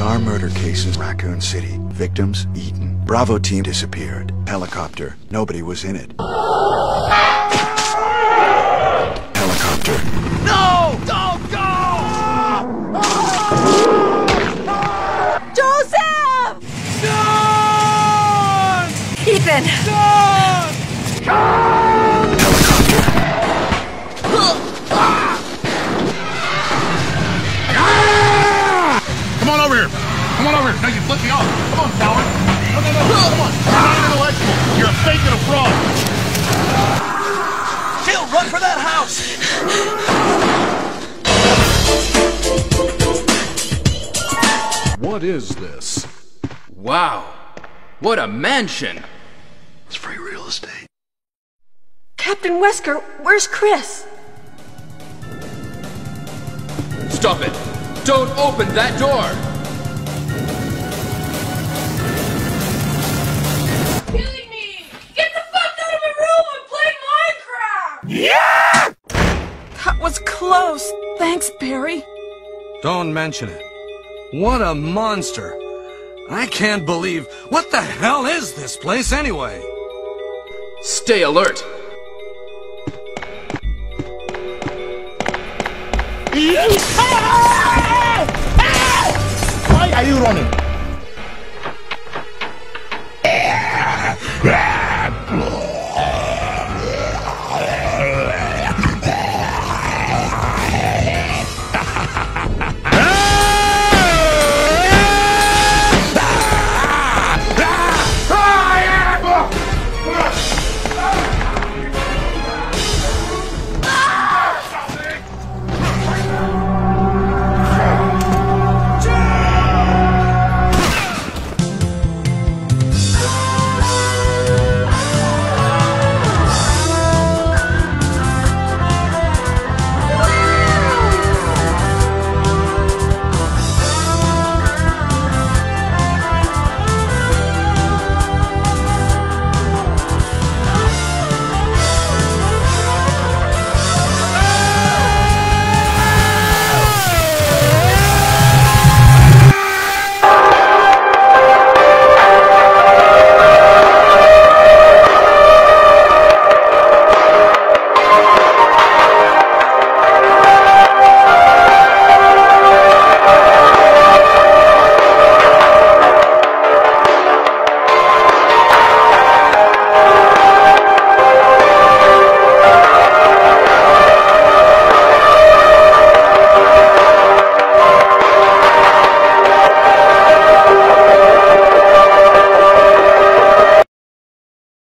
Bizarre murder cases, in Raccoon City. Victims, eaten. Bravo team disappeared. Helicopter, nobody was in it. Ethan! John! helicopter, Come on over here. Come on over here. No, you flip me off. Come on, coward. No, no, no. Come on. You're not intellectual. You're a fake and a fraud. Jill, run for that house! What is this? Wow. What a mansion. It's free real estate. Captain Wesker, where's Chris? Stop it. Don't open that door. killing me! Get the fuck out of my room! I'm playing Minecraft! That was close. Thanks, Barry. Don't mention it. What a monster. I can't believe. What the hell is this place anyway? Stay alert. Why are you running?